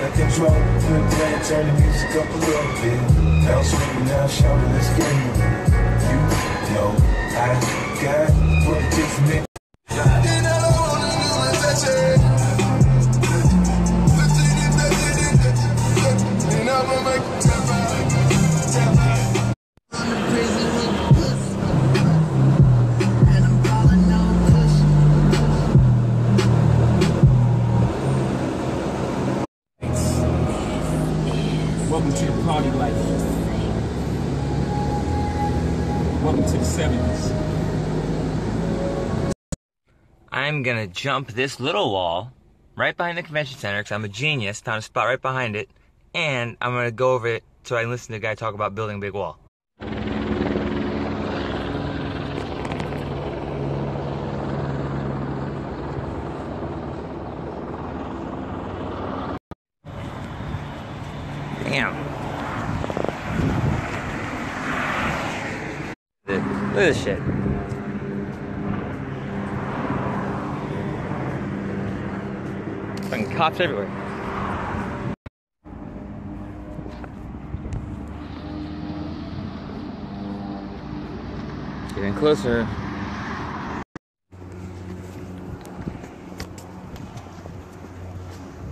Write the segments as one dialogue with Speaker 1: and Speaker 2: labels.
Speaker 1: out of control. Quit playing, turn the music up a little bit. Now screaming, now shouting, let's get it. You know I got what it takes to
Speaker 2: Welcome to the party life. Welcome to the 70s.
Speaker 3: I'm gonna jump this little wall right behind the convention center because I'm a genius. Found a spot right behind it, and I'm gonna go over it so I can listen to the guy talk about building a big wall. Damn. Look at this shit. Fucking cops everywhere. Getting closer.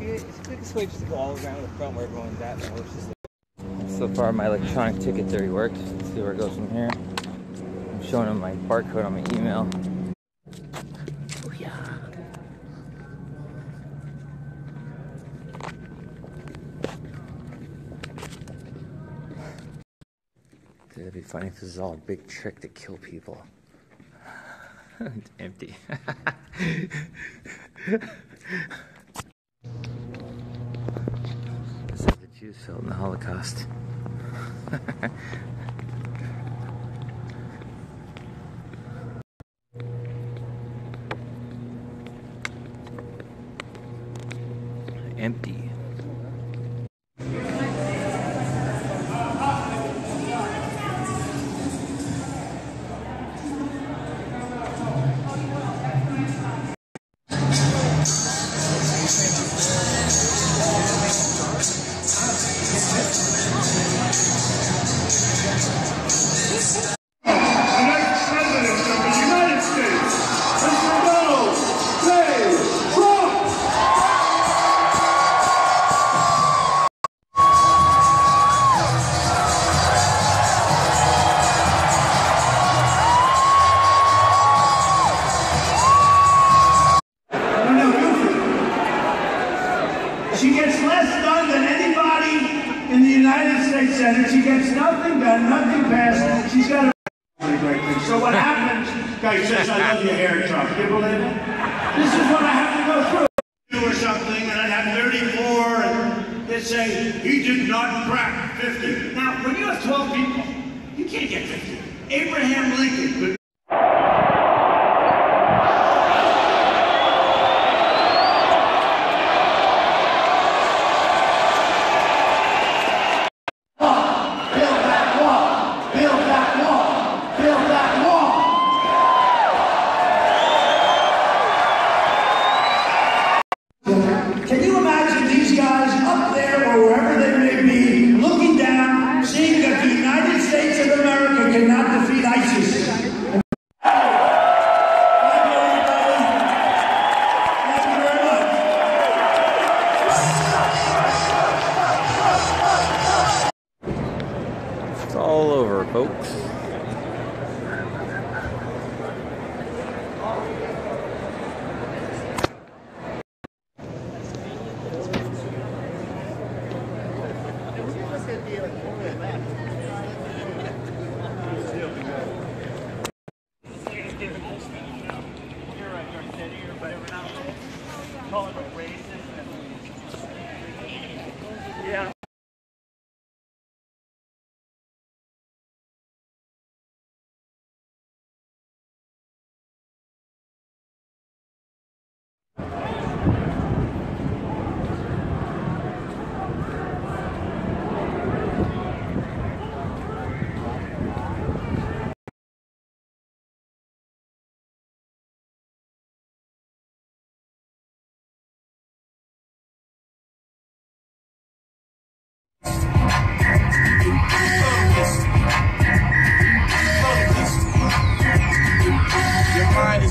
Speaker 3: It's the quickest way just to go all around the front where everyone's at. and it's just- So far, my electronic ticket theory worked. Let's see where it goes from here. I'm showing him my barcode on my email. Oh, yeah. Dude, it'd be funny if this is all a big trick to kill people. it's empty. Jews felt in the Holocaust. empty.
Speaker 4: She gets less done than anybody in the United States Senate. She gets nothing done, nothing passed. She's got a great thing. So what happens, guy says, I love your hair, Trump. You believe it? This is what I have to go through. Or something, and I'd have 34, and they'd say, he did not crack 50. Now, when you have 12 people, you can't get 50. Abraham Lincoln could
Speaker 3: folks. mind